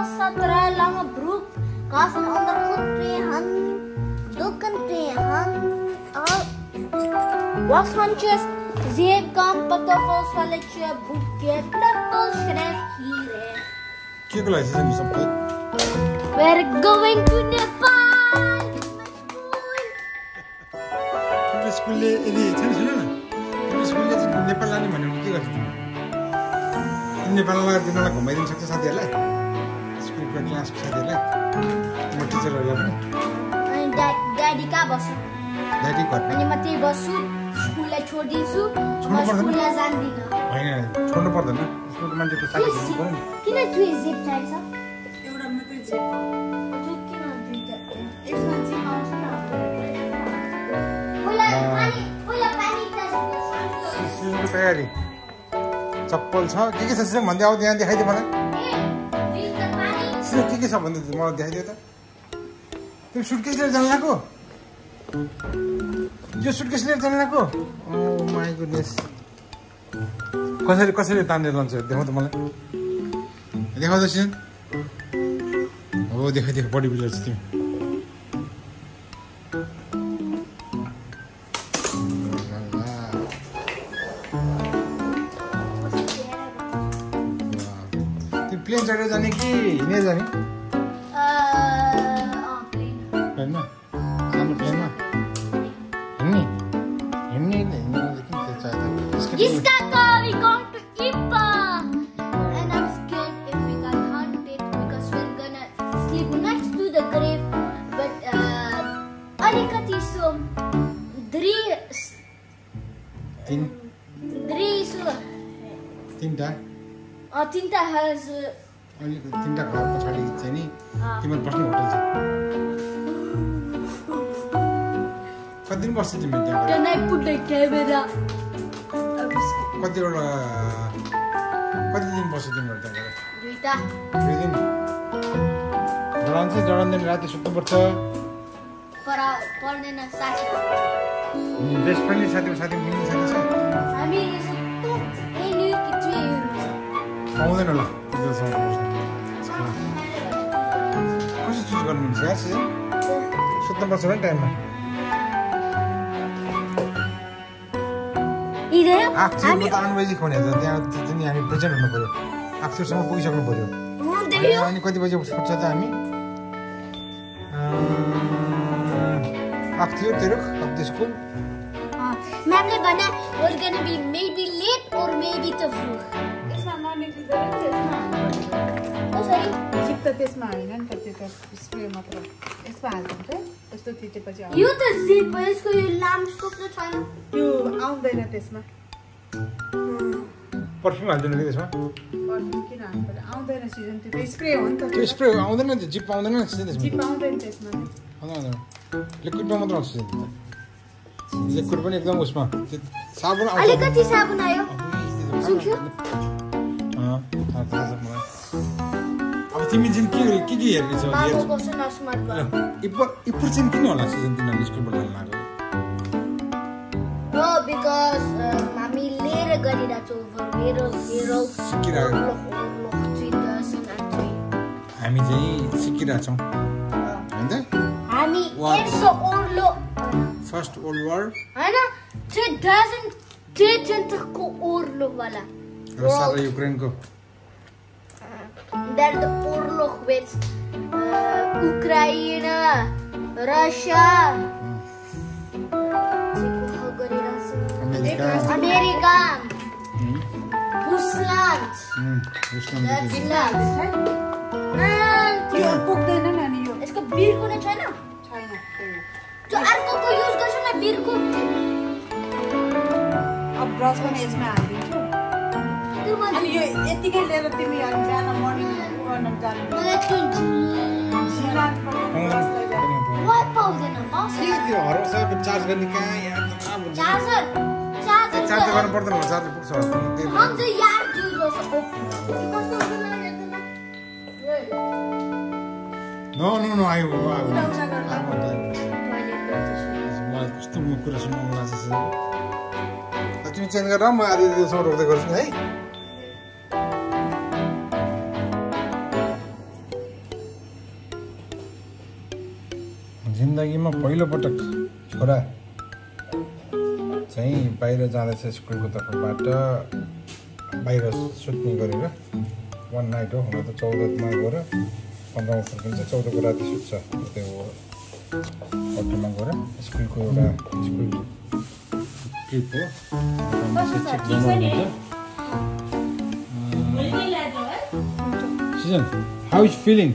drei lange broek, gassen onder goed twee handen, doeken twee handen, washandjes, zeepkam, pantoffels, valletje, boekje, knuppel, schrijf hierin. के को लागि चाहिँ नि सबै We're going to Nepal! It's my school. तिम्रो स्कुलले यदि छैन सुन न तिम्रो स्कुलले चाहिँ नेपाल लाने भन्यो भने के गर्छ तिमी तिमी नेपाल लगाएर तिनीहरूलाई घुमाइदिनु सक्छ साथीहरूलाई स्कुलको क्लासको साथीहरूलाई टिचरहरूलाई पनि ड्याडी कहाँ बस्छ? ड्याडी घरमा अनि म त्यही बस्छु स्कुललाई छोडिदिन्छु? स्कुललाई जान्दिनँ। होइन छोड्नु पर्दैन। स्कुलको मान्छेको साथी हुनु पऱ्यो नि। किन जिप चाहिन्छ? एउटा मात्रै जिप तयारी। चप्पल छ। के के छ भन्दै आऊ त्यहाँ देखाइदियो मलाई। सिजन के के छ भन्दै थियो, मलाई देखाइदियो त। तिमी सुटकेस लिएर जानु लगाएको यो सुटकेस लिएर जानु ओ माई गुडनेस कसरी कसरी तानेर लान्छ? देखाउ त मलाई। देखाउ त सिजन हो देखाइ देखाइ बडी बिल्डर छ तिमी। प्लेन चढेर जाने कि हिँडेर जाने प्लेनमा सानो प्लेनमा हिँड्ने हिँड्ने हिँड्ने किन त्यो चाहियो त? Iska ka, we going to Ipa. And I'm scared if we got hunted because we're gonna sleep next to the grave. But uh, alikati so three तिन three so तिनवटा uh, tinta has uh, अलिक तिनवटा घर पछाडि चाहिँ नि। तिमीहरू बस्ने होटल छ। कति दिन बस्छ तिमी त्यहाँ? कतिवटा कति दिन बस्छ तिमीहरू त्यहाँ गएर Duita. दुई दिन। चाहिँ जडाउँदैन राति सुत्नुपर्छ पर पर्दैन साथी। साथी साथी मिल्ने साथी। छ पाउँदैन ल सिजन सुत्नुपर्छ भने टाइममा आफूमा त आठ बजी खुवाउने त त्यहाँ हामी प्रेजेन्ट हुनु पऱ्यो पुगिसक्नु पऱ्यो अनि कति बजी छुट्छ त हामी थियो तेरो अब स्कुल म्यामले भने we're gonna be maybe late or maybe त त्यसमा होइन नि त त्यो त स्प्रे मात्र यसमा हाल्नु त यस्तो थिचेपछि यो त जिप हो यसको यो लाम स्कोप त छैन त्यो आउँदैन त्यसमा पर्फ्युम हालिदिनु कि त्यसमा पर्फ्युम किन हाल्नु पर्यो आउँदैन सिजन त्यो त स्प्रे हो नि त त्यो स्प्रे आउँदैन नि जिप आउँदैन नि सिधै त्यसमा जिप आउँदैन त्यसमा आउँदैन आउँदैन लिक्विडमा मात्र आउँछ सिधै लिक्विड पनि एकदम उसमा साबुन आउँछ अलिकति साबुन आयो सुक्यो? अँ, थाहा थाहा छ मलाई अब तिमी चाहिँ के के के हेर्ने छौ इप्पर इप्पर चाहिँ किन होला सिजन तिनीहरूले स्कुलबाट हाल्नु नो बिकज हामी लिएर गरिरहेको छौँ मेरो मेरो। हामी चाहिँ सिकिरहेछौँ होइन त हामी फर्स्ट वर्ल्ड वार होइन त्यो डजन त्रिजन्तको ओर्लोवाला र सारा युक्रेनको That the oorlog met uh, Oekraïne, Russia, America. Amerika, हुँ, Rusland, हुँ, रुसमा that's देखि। that. And त्यो पुग्दैन नानी यो यसको बिर्को नै? छैन। त्यो अर्कोको युज गर्छ न बिर्को अब ब्रस पनि यसमा मैले अनि यो यतिकै लिएर तिमी अनि बिहान मर्निङ गर्न जानु चार्ज गर्ने कहाँ चार्ज त गर्नु पर्दैन चार्ज पुग्छ नो नो नो आयो। मलाई कस्तो कुरा सुन्नु मन लाग्छ सिजन। तिमी चेन्ज गरेर म आधी दिनसम्म रोक्दै गर्छु है जिन्दगीमा पहिलोपटक छोरा चाहिँ बाहिर जाँदैछ स्कुलको तर्फबाट बाहिर सुत्ने गरेर वान नाइट हो हुन त चौधमा गएर पन्ध्रमा फर्किन्छ चौधको राति सुत्छ त्यो होटलमा गएर स्कुलको एउटा स्कुल ट्रिप हो। शैक्षिक भ्रमण हुन्छ season how is feeling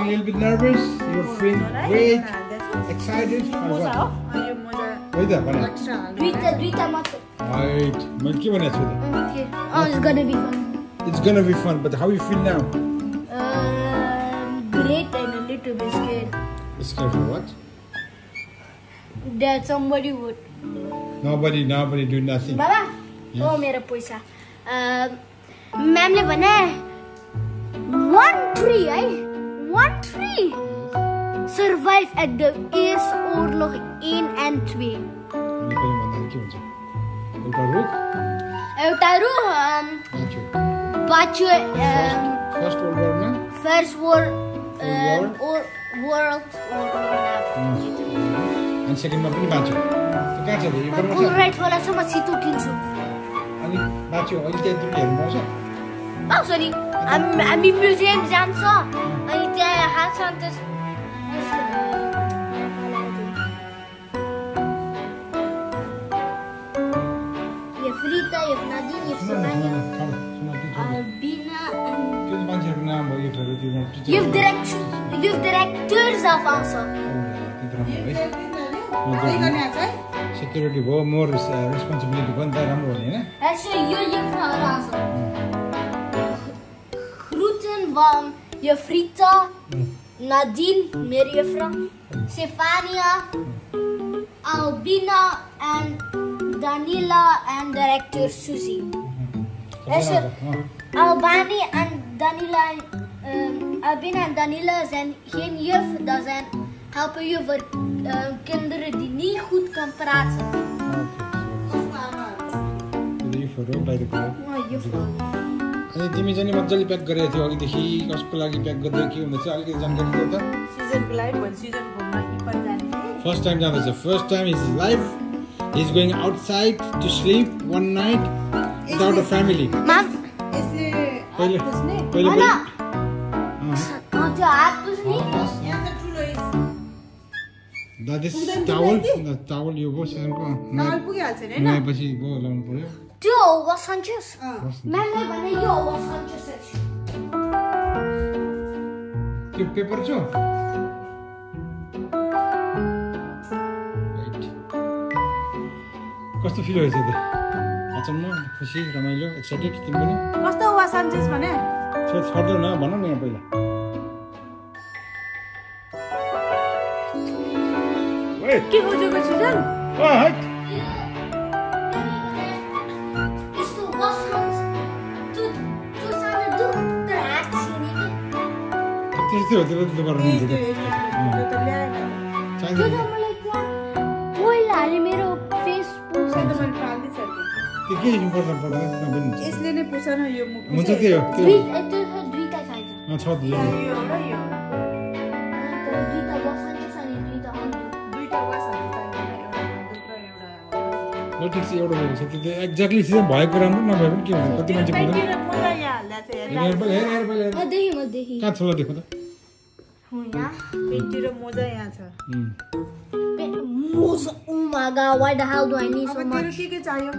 feeling a little bit nervous? You're feeling Right? great, Yeah, that's it. excited? Or मोजा हो what? अनि यो मोजा Wait there, भने एक्स्ट्रा हाल्नु दुईटा दुईटा मात्र Right. मैले के भनेको छु त? Okay. Oh, it's gonna be fun. It's gonna be fun, but how you feel now? Um, great and a little bit scared Scared for what? that somebody would. Nobody, nobody do nothing. बाबा Yes. ओ मेरो पैसा म्यामले भने one tree है one the एस ओर्लोक इन एन्ड थ्री नेपाली भन्दा के हुन्छ? एउटा रुख एउटा रु मान्छे बाँच्यो फर्स्ट वर्ल्ड वारमा फर्स्ट वोर War? वर्ल्ड अनि सेकेन्डमा पनि बाँच्यो कहाँ छ? यो घरमा छ? राइट होलासम्म छिटो किन्छु अनि बाँच्यो अहिले त्यहाँ हेर्नु पाउँछ पाउँछ नि हामी हामी म्युजियम जान्छ अनि त्यहाँ हाल्छ अनि त्यस यो फ्रिता यो नदिन यो सुन न, सुन सुनानी न, सुन, सुन, त्यो छोड। Albina त्यो त मान्छेहरूको नाम हो यो छोरो त्यो teacher You've direct you've directors of also. Security भयो मोर रेस्पोन्सिबिलिटी भयो नि त राम्रो हो नि होइन van Jefrita, hm. Nadine, Mirjevra, hm. Stefania, Albina en Danila en directeur Suzy. Dus Albani en Danila, ehm, Albina en Danila zijn geen juf, dat zijn helpen je voor ehm, kinderen die niet goed kan praten. Oké, maar. zo. Of bij de kop? Nou, ja, juffrouw. अनि तिमी चाहिँ मजाले pack गरेको थियौ अघिदेखि कसको लागि pack गर्दै के हुँदैछ अलिकति जानकारी दियो त। फर्स्ट टाइम जाँदैछ। First time is life is going outside to sleep one night without a family पहिले। पहिले टावल तिमीलाई टावल यो भयो सिजनको नल पुगिहाल्छ नि? होइन नआएपछि भयो लाउनु पऱ्यो। त्यो was Sanchez. अँ। म्यामले भने यो Sanchez त्यो पेपर छ. कस्तो फिल भएछ त अचम्म खुसी रमाइलो एक्साइटेड तिमी पनि कस्तो वा सन्चेस भने छो छोड्दै न भन न यहाँ पहिला के खोजेको सिजन फेस त्यो त मैले पाल्दैछ त्यो के इम्पोर्टेन्ट पर्दैन नबेन हुन्छ यसले नै पुछन यो मुख हुन्छ त्यही हो दुई त्यो त्यो छ दुई एउटा भएको छ त्यो त एक्ज्याक्टली सिजन भएको राम्रो नभए पनि के हुन्छ कति मान्छे देखो त पेन्टी र मोजा यहाँ छ? के के चाहियो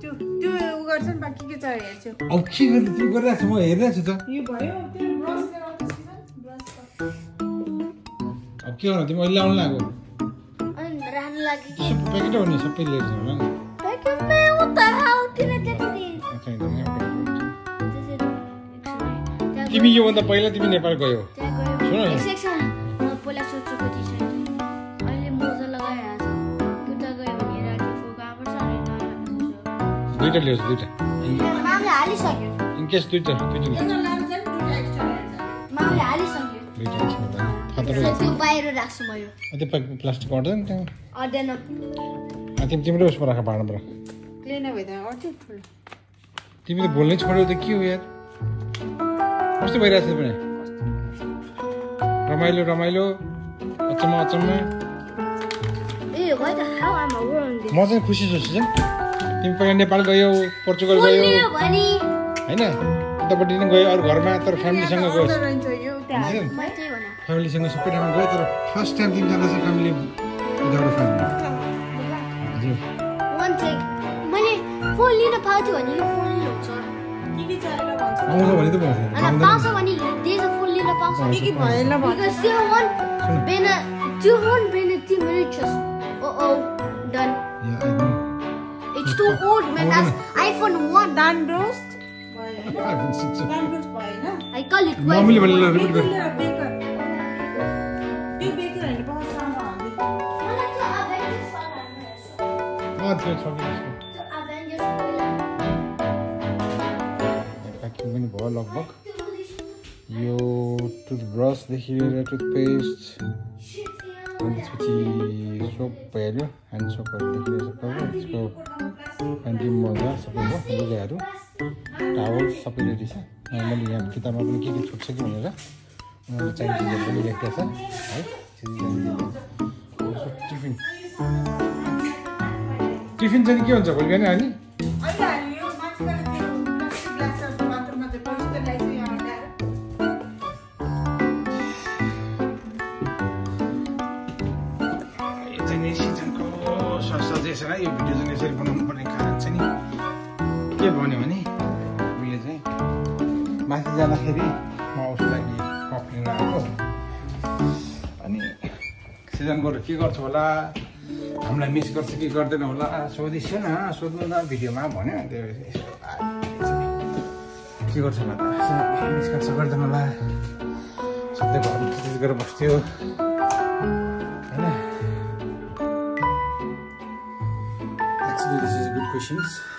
त्यो त्यो उ बाँकी के चाहियो हेर्छु अब के गर्ने तिमी गरिरहेको छ म हेरिरहेको छु त यो भयो तेरो ब्रस लिएर आउँछ सिजन ब्रस अब के गर्नु तिमी अहिले आउनु लाग्यो अनि राख्नु लागि कि सब प्याकेट हो नि सबै लिएर जाउँ होला नि Pakai me, what the hell? किन त्यति चाहिँदैन एउटा प्याकेट त्यसरी तिमी योभन्दा पहिला तिमी नेपाल गयो सुन बाहिर राख्छु म यो त्यो प्या- प्लास्टिक अट्दैन त्यहाँ तिम्रो उसमा राख ठुलो तिमी त बोल्नै छोड्यौ त के हो यार कस्तो भइरहेको छ पनि रमाइलो रमाइलो अचम्म अचम्म? म चाहिँ खुसी छु सिजन तिमी पहिला नेपाल गयौ पोर्चुगल गयौ। होइन? उतापट्टि नै गयो अरू घरमा तर फ्यामिलीसँग गयो। फ्यामिलीसँग सबै ठाउँमा गयो तर फर्स्ट टाइम तिमी जाँदा चाहिँ फ्यामिली विदाउट फ्यामिली हजुर। वान थिङ मैले फोन लिन पाएको थियो भने यो फोन लिनु हुन्छ के के चाहिएन भन्छ? आउँछ भने त पाउँछ। होइन पाउँछ भने देश फोन के भएन भन्छ Because त्यो one binnen त्यो one binnen 10 minuutjes. Done. Yeah, I know. It's too old man. That's iPhone 1. दान रोस्ट भयो होइन iPhone six. दान रोस्ट भएन I call it मम्मीले wife. भने ल रिपिट बेकर गर लिएर बेकर त्यो बेकर होइन बहुत सानो हाल्दै अँ त्यो छ प्याकिङ पनि भयो लगभग यो टुथब्रसदेखि लिएर टुथपेस्ट अनि त्यसपछि सोप भइहाल्यो ह्यान्ड सोपहरूदेखि लिएर सबै त्यसको प्यान्टी मोजा सबै भयो लुगाहरू टावल सबै रेडी छ अनि मैले यहाँ किताबमा पनि के के छुट्छ कि भनेर उनीहरूले चाहिने चिजहरू पनि लेखेको छ है टिफिन टिफिन चाहिँ के हुन्छ भोलि बिहान अनि सजेसन है यो भिडियो चाहिँ यसरी बनाउनु पर्ने कारण चाहिँ नि के भन्यो भने उसले चाहिँ माथि जाँदाखेरि म उसको लागि लिन आएको। अनि सिजन गएर के गर्छ होला हामीलाई मिस गर्छ कि गर्दैन होला सोधिस् न सोध्नु न भिडियोमा भन्यो। त्यो के गर्छ होला? मिस गर्छ गर्दैन होला। सधैँ घरमा गरेर बस्थ्यो। Questions.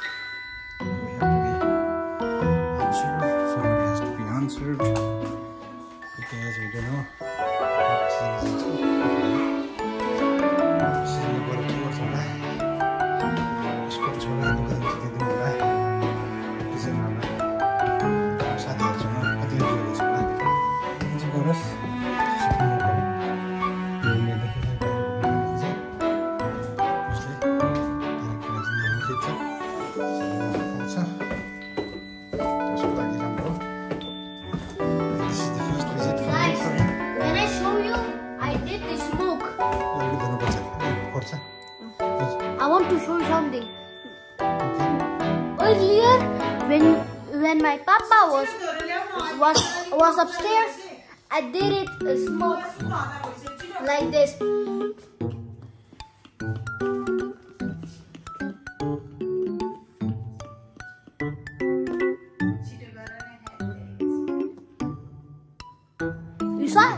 was upstairs, I did it uh, smoke like this. You saw?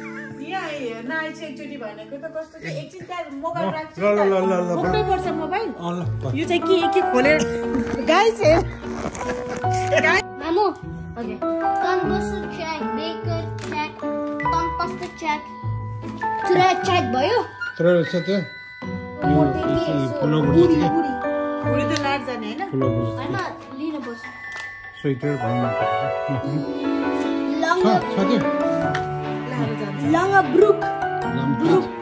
यहाँ हेर्न आएछ एकचोटि भनेको त कस्तो चाहिँ एकछिन त्यहाँ मोबाइल ल, राख्छु ल, ल, ल, ल, ल, बोक्नै पर्छ मोबाइल। अँ ल ल। यो चाहिँ के खोलेर? गाई चाहिँ भयो? रहेछ त्यो? बुढी बुढी। त लाट जाने होइन? लिनुपर्छ स्वेटर भन्नु। लङ्गा। छ छ त्यो। लाएर जान्छ लङ्गा ब्रुक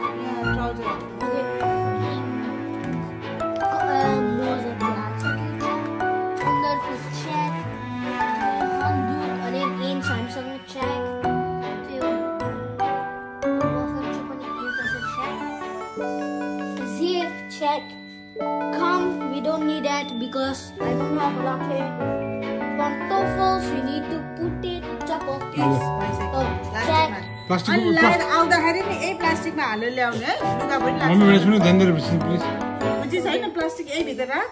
हालेर ल्याउने है लुगा पनि लाग्छ। सुन्नु ध्यान दिएर प्लिज। बुझिस् होइन प्लास्टिक यही भित्र राख।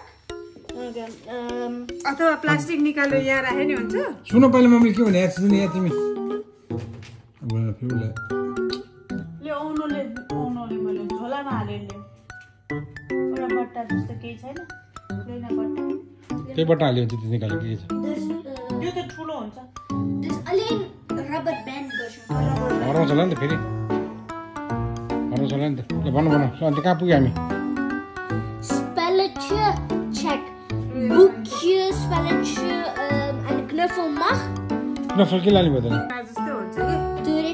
अथवा प्लास्टिक निकालेर यहाँ राखे नि हुन्छ। सुन पहिला मम्मीले के भने सुन या तिमी ले औनोले औनोले मैले झोलामा हालेर एउटा बट्टा जस्तो केही छैन। लेन बट्टा। त्यही बट्टा हाल्यो भने चाहिँ निकाल्यो के छ there's, uh, यो त ठुलो हुन्छ. हराउँछ होला नि त फेरि। हराउँछ होला नि त ल भन भन ल अन्त कहाँ पुग्यो हामी Spelletje, check. Boekje, spelletje en knuffel mag. के लाने भयो त जस्तै हुन्छ कि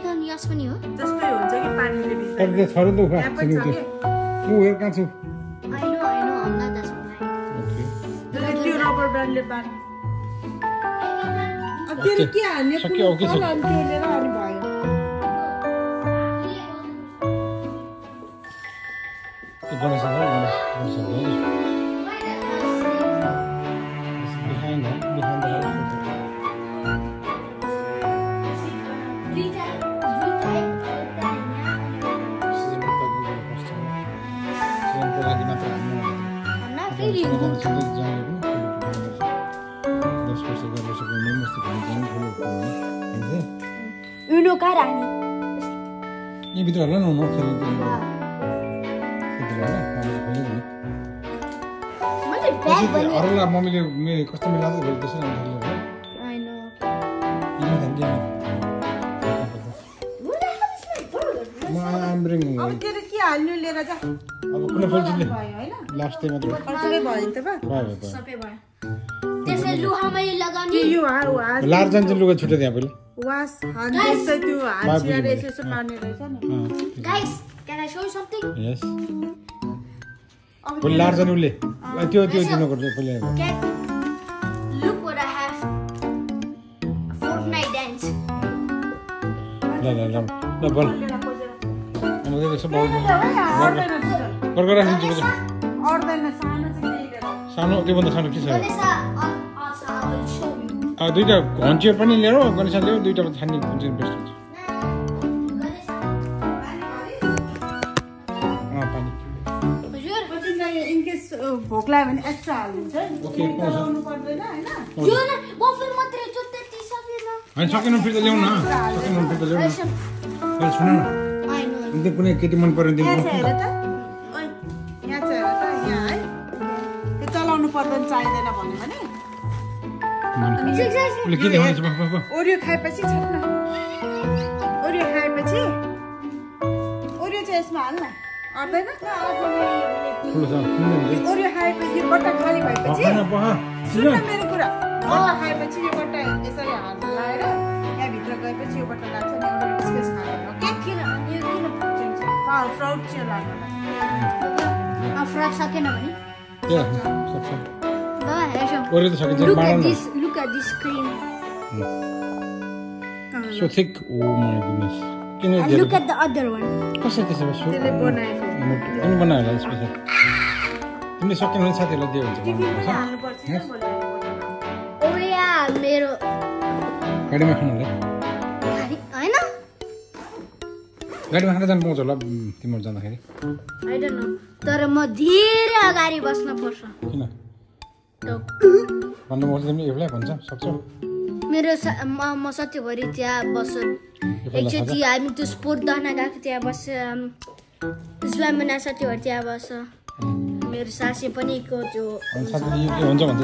van jou. जस्तै हुन्छ कि पानीले भिज्दा तर त्यो छ र नि त उखा यहाँ पनि छ छिमेकी कि ऊ हेर कहाँ छु I know, I know, I'm not that blind. Okay त्यसलाई त्यो रबर ब्यान्डले बाँध अब त्यसले के सक्यो, ओके, फल पनि दस वर्ष गरेर सबै मेमोस् त घुम्नु जानु ठुलो हुन्छ Uno karani. यहीँभित्र होला न खेल्नु बने. अरूलाई मम्मीले मेरो कस्तो मिलाएको भयो त्यसै होइन लार जान्छ लुगा छुट्यो त्यहाँ पहिले त्यो शो यु समथिङ यस अब पहिले लार जाने उसले अँ, त्यो त्यो दिनु पर्छ पहिले Get look what I have. A Fortnite dance. ल बोल लिएर खोजेर। अनि उयो यसो बाउ अड्दैन त्यसो। कर्कर राखिदिन्छु Vanessa, अड्दैन सानो चाहिँ लिएर सानो त्योभन्दा सानो के छ I show you. दुइटा घन्चिएर पनि ल्याएर गणेश ल्याऊ दुइटा छान्ने बेस्ट हुन्छ भोक लाग्यो भने एक्स्ट्रा हालिदिन्छ नि। पर्दैन होइन सकेन होइन सकेन ल्याउन ल्याउन सुन न कुनै केटी मन त्यो चलाउनु पर्दैन चाहिँदैन भन्यो भने। ओरियो खाएपछि ओरियो खाएपछि ओरियो चाहिँ यसमा हाल्न त्यो। ओरियो खाएपछि यो बट्टा खाली भएपछि। सुन मेरो कुरा। बट्टा खाएपछि यो बट्टा यसरी हात लाएर यहाँभित्र गएपछि यो बट्टा लाग्छ नि एउटा स्पेस खाँदैन ओके किन? यो किन फ्राउड चाहिँ लाग्दैन फ्रक सकेन भने? त्यही राख्नु, सक्छ। बाबा हेर्छौँ। ओरे त सकिन्छ Look बाँड at न this, look at this screen. So thick oh my goodness. किन at the other one. कसरी त्यसो भए त्यसले बनाएको बनायो होला स्पेसल तिमीले सकेन भने साथीहरूलाई दियो हुन्छ। Oh मेरो गाडीमा खानु होला। घारी होइन? गाडीमा खाँदा जानु पाउँछ होला तिमीहरू जाँदाखेरि। I don't know. तर म धेरै अगाडि बस्न पर्छ। किन? त- भन्नु पर्छ तिमीले एउटै भन्छ सक्छौ? मेरो सा- म म सत्यभरि त्यहाँ बस्छु। एकचोटि हामी त्यो स्पोर्ट गर्न गएको त्यहाँ बस्छ। त्यसमा मेरो साथीहरू त्यहाँ बस्छ। मेरो सासी पनि को त्यो यो हुन्छ भन्छ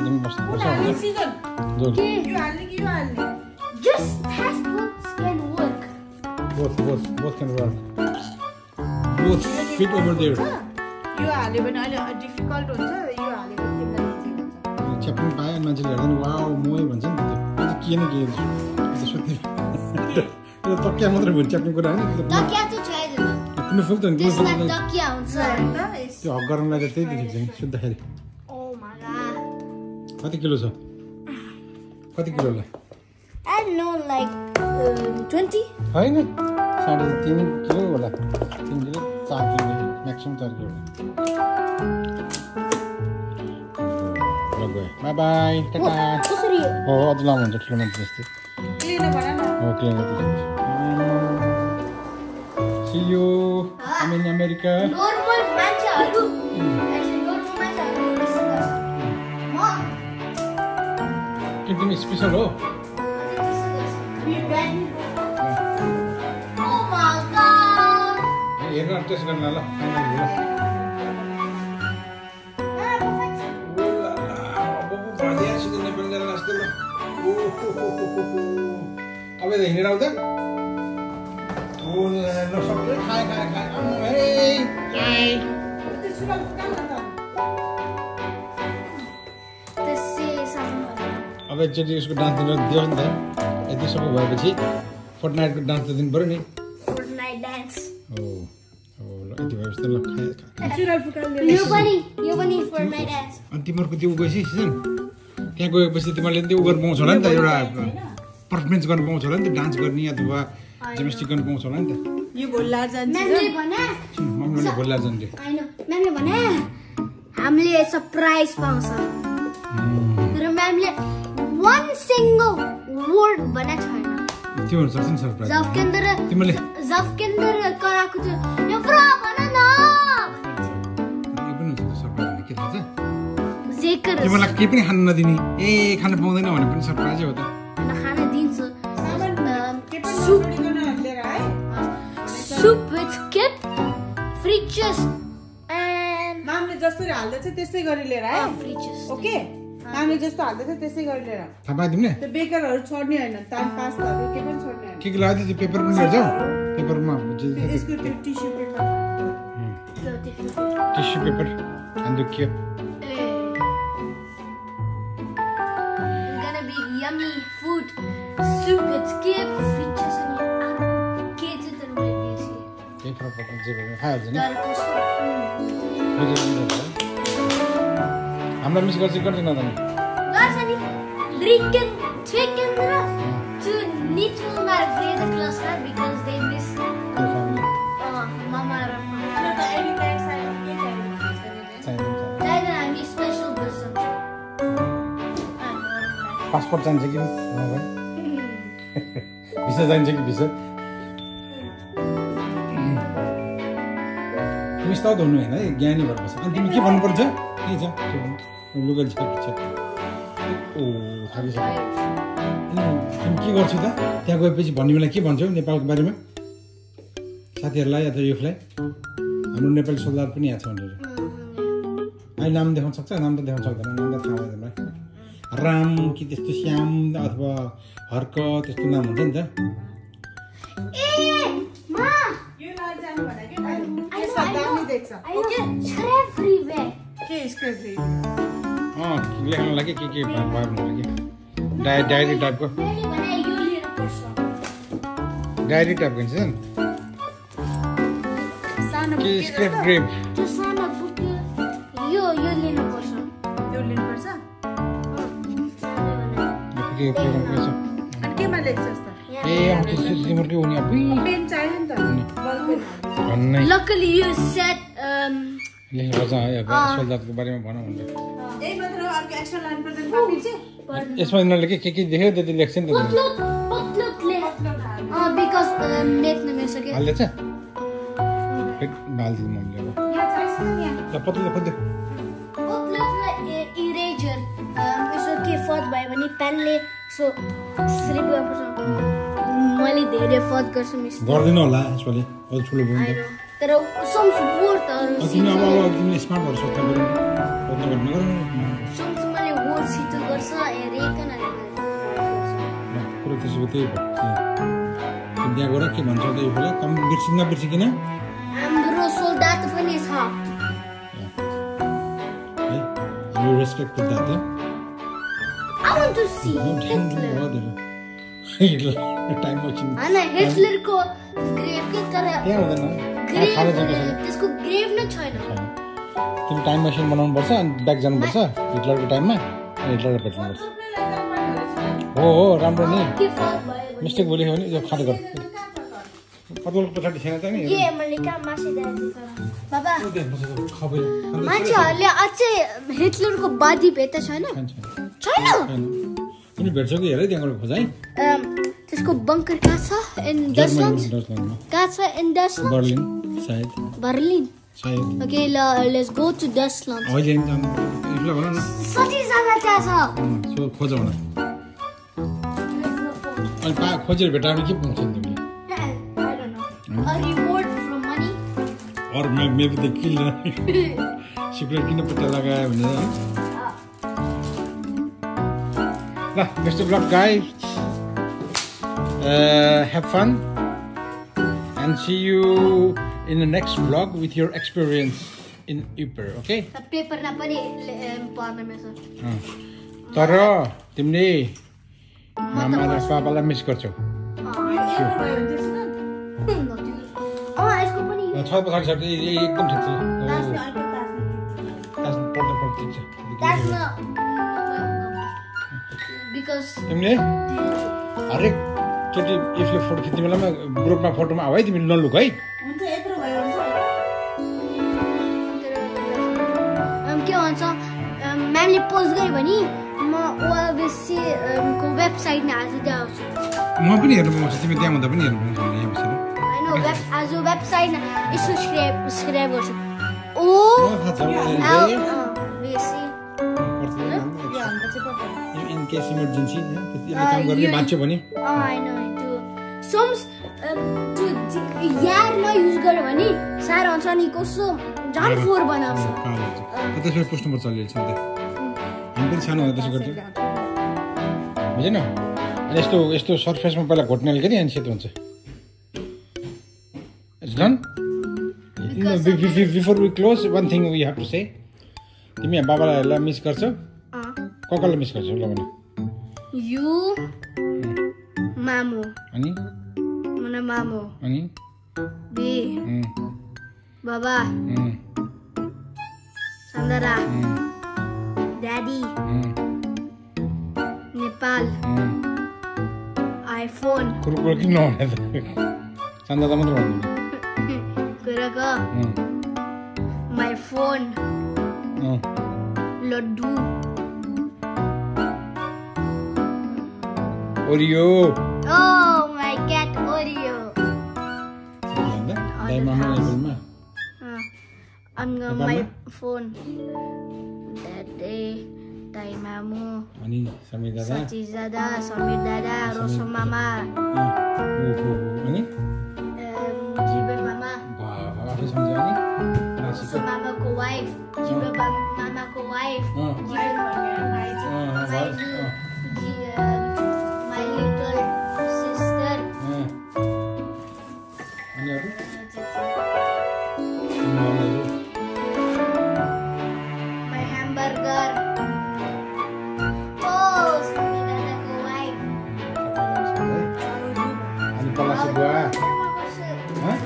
हाल्यो भने अलिक डिफिकल्ट हुन्छ यो हाल्यो भने तिमीलाई पायो मान्छेले हेर्दा नि वा मोए भन्छ नि के न के त्यो तकिया मात्रै भयो च्याप्ने कुरा होइन कुनै फुल त त्यो हक गरमलाई त त्यही देखेको छ सुत्दाखेरि. कति किलो छ कति किलोलाई I don't know, like um, 20? होइन साढे तिन किलो होला तिन किलो चार किलो म्याक्सिमम् चार किलो गयो बाई बाई टाटा कसरी हो अझ लामो हुन्छ ठुलो मान्छे जस्तै क्लिन भन न हो clear see you I in America normal मान्छेहरू actually, normal मान्छेहरू discuss. म कि तिमी स्पेसल हो Oh. My god! अब हिँडेर आउँदा सबै खाए खाए खाए त अब एकचोटि उसको डान्स दिनु दियो नि त यति सबै भएपछि फोर्ट नाइटको डान्स त दिनु पऱ्यो नि. हो हो ल यति भएपछि त ल. अनि तिमीहरूको त्यो गएपछि सिजन त्यहाँ गएपछि तिमीहरूले त्यो गर्नु पाउँछ होला नि त एउटा पर्फर्मेन्स गर्नु पाउँछ होला नि त डान्स गर्ने अथवा जिम्नास्टिक गर्नु पाउँछ होला नि त। यो भोल्ला जान्छ। मम्मीले भोलि जान्थ्यो होइन म्यामले भने हामीले सरप्राइज पाउँछ। तर म्यामले वान सिङ्गल वर्ड भनेको छैन। त्यो हुनसक्छ नि सरप्राइज जफकेन्द्र तिमीले जफकेन्द्र कराएको थियो यो पुरा भन न! यो पनि हुन्छ सरप्राइज के थाहा छ? जेकर तिमीलाई केही पनि खानु नदिने। ए खानु पाउँदैन भने पनि सरप्राइजै हो त। के पनि सुप छोडिकन लिएर आए soup with skip, free juice, and मामले जसरी हाल्दैछ त्यस्तै गरी लिएर आए oh, free juice. ओके मामले जस्तो हाल्दैछ त्यस्तै गरी लिएर आऊ। थाहा पायो तिमीले त्यो बेकरहरू छोड्ने होइन तान पास्ताहरू के पनि छोड्ने होइन के के लगायो त्यो पेपर पनि लिएर जाऊ पेपरमा त्यो यसको त्यो टिस्यु पेपर टिस्यु पेपर अनि के It's gonna be yummy food. Soup with skip, केही फरक पर्दैन जे भयो खाइहाल्छ नि Darko soup. बुझेर पनि हुन्छ है। हामीलाई मिस गर्छ गर्छ न त नि Lasani, drinking chicken to neutral naar vrede klas gaan because they miss uh, mama and papa. त एनी टाइम साइड के चाहिन्छ चाहिन्छ Then हामी special person. पासपोर्ट चाहिन्छ कि नभए भिसा चाहिन्छ कि भिसा त हुनु होइन है ज्ञानी भएर बस्छ अनि तिमी के भन्नुपर्छ? के छ के भन्नु? लुगा छ ओ थाकिसक्यो। तिमी के गर्छौ त? त्यहाँ गएपछि भन्ने बेला के भन्छौ नेपालको बारेमा? साथीहरूलाई अथवा युथलाई? हाम्रो नेपाली सोल्दार पनि यहाँ छ भनेर। अहिले नाम देखाउन सक्छ? नाम त देखाउन सक्दैन। नाम त थाहा तिमीलाई राम कि त्यस्तो श्याम अथवा हर्क त्यस्तो नाम हुन्छ नि त। देख्छ। Know. Shred everywhere. के यसको फेरि अँ लेख्न लागि के के भयो भनेर कि? डाय डायरी टाइपको भने डायरी टाइपको हुन्छ नि? सानो के बुक स्क्रेप ग्रेप त्यो सानो बुक यो यो लिनुपर्छ के के अनि केमा लेख्छस् त ए त्यस्तो तिमीहरूकै हुने पेन चाहियो नि त। Ball pen. Luckily you said um। सोल्दारको बारेमा भनौँ यसमा यिनीहरूले के के के देख्यो त्यति लेख्छ नि फेरि हालिदिनु मम्मीले अब। पत्लो खोज्यो इरेजर यसो के फद भयो भने पेनले यसो स्लिप गर्नुपर्छ। मैले धेरै फद गर्छु मिस. गर्दैन होला यसपालि। ठुलो तर सम्स वर्डहरू अब तिमी स्मार्ट भएर सोध्नु पऱ्यो सम्स मैले वर्ड सितो गर्छ हेरेकन कुरो त्यसो त्यही त्यहाँ गएर के भन्छ बेला कम बिर्सिन नबिर्सिकन हाम्रो सोल्दात पनि छ। You respect to that I want to see Hitler. Time machine होइन हिटलरको ग्रेभ के तर त्यहाँ हुँदैन जानु त्यसको ग्रेभ नै छैन तिमी टाइम मसिन बनाउनु पर्छ अनि ब्याक जानुपर्छ हिटलरको टाइममा अनि हिटलरलाई भेट्नुपर्छ हो हो राम्रो नि मिस्टेक बोलेको भने यो खाँदै गर पत्लो पछाडि छैन त नि मान्छेहरूले अझै हिटलरको बादी भेट्दा छैन छैन, अनि भेट्छौ कि हेर त्यहाँ गएर खोज है। अम, त्यसको बङ्कर कहाँ छ? इन डचल्यान्डमा कहाँ छ? इन डचल्यान्ड बर्लिन सायद। बर्लिन? सायद। ओके ल लेट्स गो टु डचल्यान्ड अहिले नि जानु हिटलर भन न। कतिजना त्यहाँ छ। सो खोज भन। अनि पा खोजेर भेटाएर के पाउँछ नि तिमीले. A reward from money. अरू मे मेबी त किन सिक्रेट किन पत्ता लगायो भने ल best of luck guys have fun and see you in the next blog with your experience in युपर okay पेपरमा पनि पढ्न मिल्छ तर तिमीले मामा र पापालाई मिस गर्छौ यत्रो भयो भने त्यसमा अँ यसको पनि छ पछाडि छ एकदम ठिक छ तिमीले हरेकचोटि यसले फोटो खिच्ने बेलामा ग्रुपमा फोटोमा आऊ है तिमीले नलुक है हुन्छ यत्रो भयो हुन्छ के भन्छ म्यामले पोस्ट गर्यो भने म ओएबएससी को वेबसाइटमा आज त्यहाँ आउँछु म पनि हेर्नु पाउँछु तिमी त्यहाँ हुँदा पनि हेर्नु पाउँछ होइन वेब आज वेबसाइटमा यसो स्क्राइब स्क्राइब गर्छु ओ बेसी इन केस इमर्जेन्सी त्यसले काम गर्ने बाँच्यो भने। होइन त्यो सोम्स त्यो यार नयुज गर्यो भने साह्रो हुन्छ नि कस्तो झन् फोहोर बनाउँछ। त्यसमा चलिरहेछ नि त। हामी पनि सानो हुँदा त्यसो गर्थ्यौँ बुझेन? अनि यस्तो यस्तो सर्फेसमा पहिला घोट्ने के अनि सेतो हुन्छ? It's done before we close one thing we have to say तिमी बाबालाई मिस गर्छौ। अँ। को कसलाई मिस गर्छौ ल भने यु मामु अनि मन मामु अनि बी उम्, बाबा उम्, सन्दरा उम्, ड्याडी उम्, नेपाल उम्। आइफोन कुरो किन नहुने त चन्दा त मात्रै भन्नु कुराको उम्, my phone uh, laddu Oreo oh my cat Oreo भन्दा दाइ मामा लेभलमा अनि नेपालमा? माई फोन ड्याडे दाई मामु अनि समीर दादा सचिज दादा समीर दादा रोसो मामा अँ, ओहो, अनि अम, जीवन मामा भा- आफै सम्झ्यो अनि अरू अनि मामाहरू माई ह्यामबर्गर ओ समीर दादाको वाइफ अनि पलासी बुवा हँ?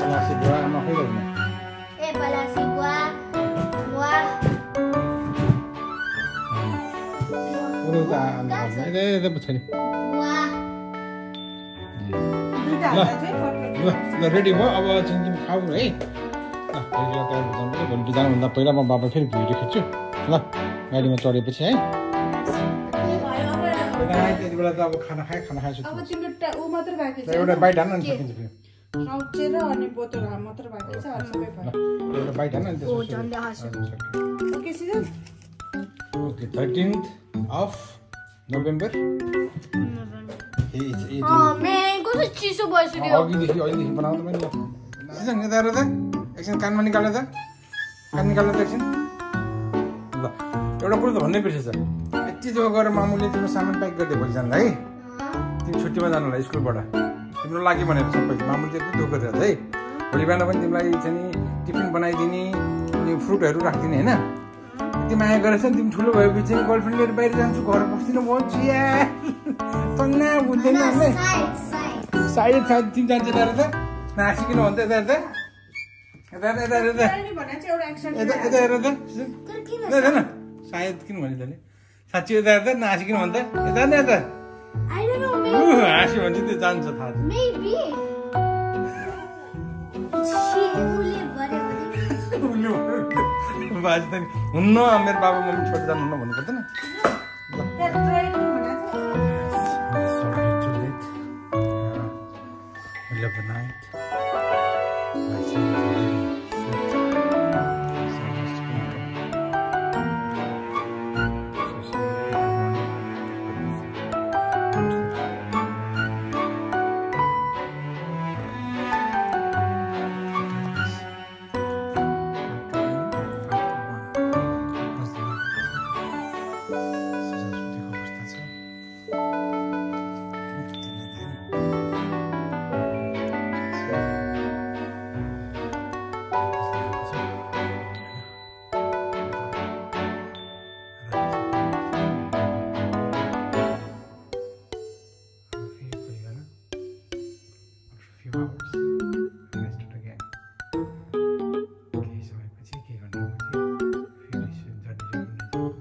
पलासी बुवा आमा खोइ गर्नु ए पलासी बुवा बुवा अरू त आ- आ- ए, ए, ए, छैन बुवा दुइटा हाल्दा चाहिँ फर्केर ल ल रेडी भयो? अब चाहिँ तिमी खाऊ है। भोलि जानुभन्दा पहिला म बाबा फेरि भिडियो खिच्छु। ल गाडीमा चढेपछि है। भयो अब त्यति बेला त अब खाना खाएँ खाना एउटा बाइट हाल्न सकिन्छ फेरि। बाइट हाल्न ओके थर्टिन्थ अफ नोभेम्बर। कस्तो चिसो भइसक्यो अघिदेखि अहिलेदेखि बनाउँदा पनि एकछिन यता हेर त एकछिन कानमा निकाल्नु त कान निकाल्नु त एकछिन ल एउटा कुरो त भन्नै बिर्सेछ यति दुःख गरेर मामुले तिम्रो सामान प्याक गरिदियो भोलि जानलाई है? तिमी छुट्टीमा जानुलाई स्कुलबाट तिम्रो लागि भनेर सबै मामुले त्यति दुःख गरिरहेको है भोलि बिहान पनि तिमीलाई चाहिँ नि टिफिन बनाइदिने अनि फ्रुटहरू राखिदिने होइन यति माया गरेछ नि तिमी ठुलो भएपछि चाहिँ गर्लफ्रेन्ड लिएर बाहिर जान्छु घर बस्दिनँ भन्छु या तन्ना बुझ्दैन साइड सायद तिमी जान्छ यता त नासिकन भन्छ यता हेर त यता हेर यता हेर त नि भने चाहिँ एउटा एक्सन यता यता हेर त तर किन यता हेर न सायद? किन भने तैँले साँच्ची यता हेर त नासिकन भन्छ यता न यता हाँस्यो भने चाहिँ त्यो जान्छ थाहा छ। भन्यो बाजे त नि हुन्न मेरो बाबा मम्मी छोडेर जानुहुन्न भन्नु पर्दैन